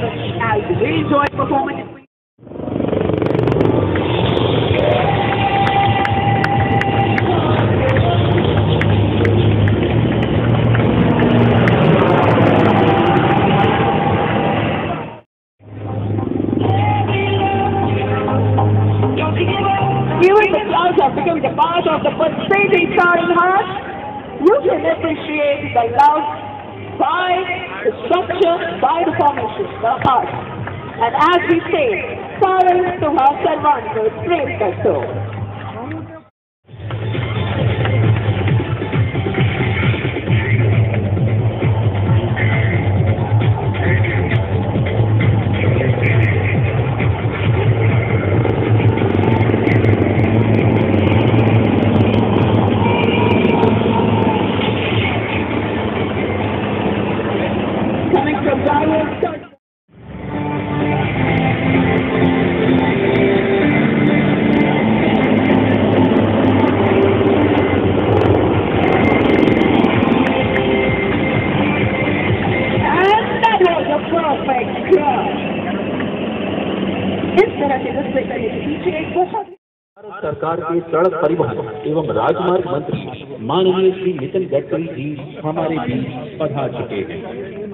enjoyed performing it. Viewing the clouds have become a part of the pulsating starting heart, you can appreciate the love by the structure, by the formation, the heart. And as we say, silence to our servant, praise the soul. Bharat सरकार के सड़क परिवहन एवं राजमार्ग मंत्री माननीय श्री नितिन गडकरी जी हमारे बीच पधार चुके हैं।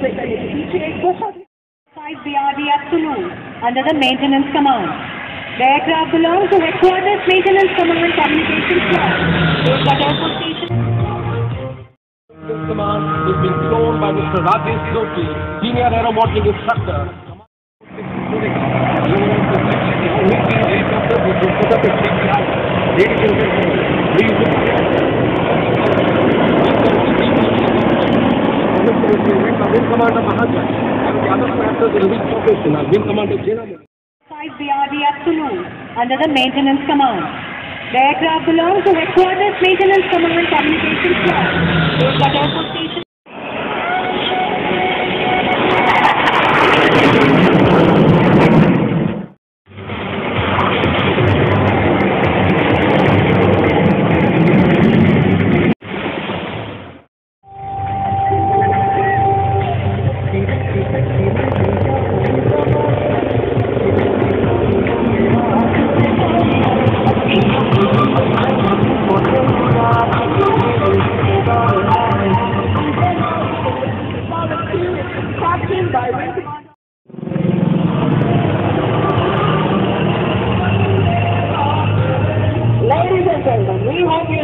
5 BRD afternoon under the maintenance command. The aircraft belongs to Headquarters Maintenance Command Communications Block, Airport Airport This command is being flown by Mr. Rajesh Joshi, Senior Aeromodeling Instructor. Wing and the other 5 BRD afternoon under the maintenance command. The aircraft belongs to Headquarters Maintenance Command Communications Block,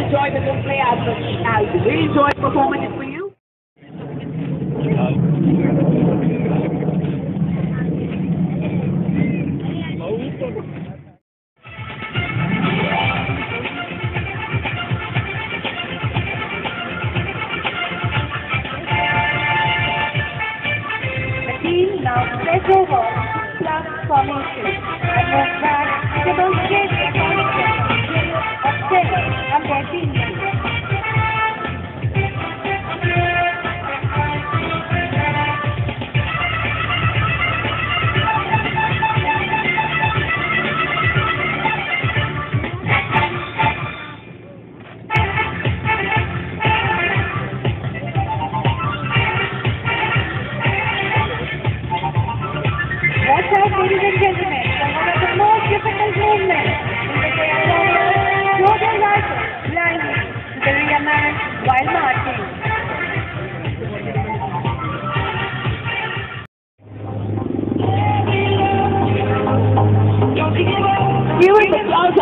enjoyed the display as much as we enjoyed performing it for you. The team now stretch over. Plus formation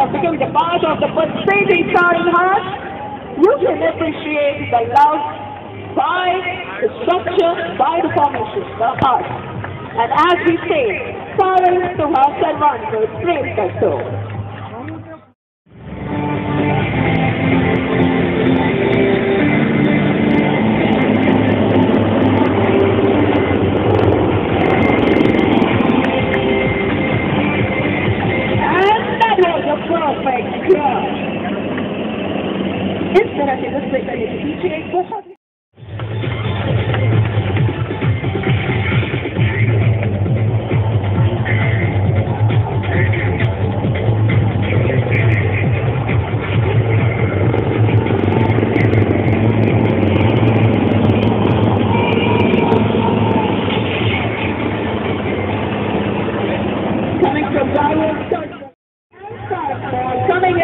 the have become a part of the pulsating starting heart, you can appreciate the love by the structure, by the formation, the heart. And as we say, Sarang Tuha Sarvango, Prem Kato. And coming from Coming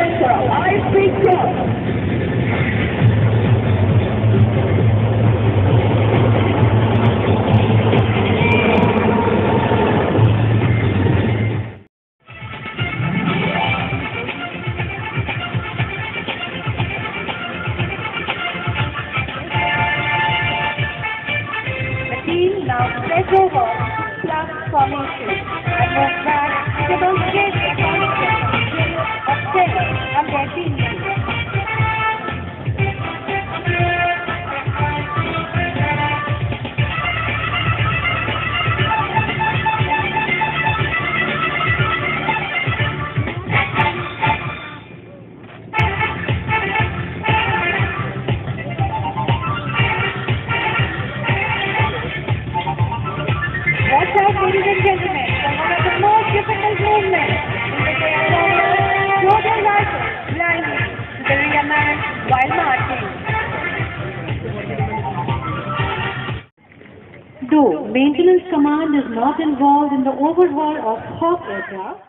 now stretch over. Plus formation and move back confidence of strength Though maintenance command is not involved in the overhaul of Hawk aircraft,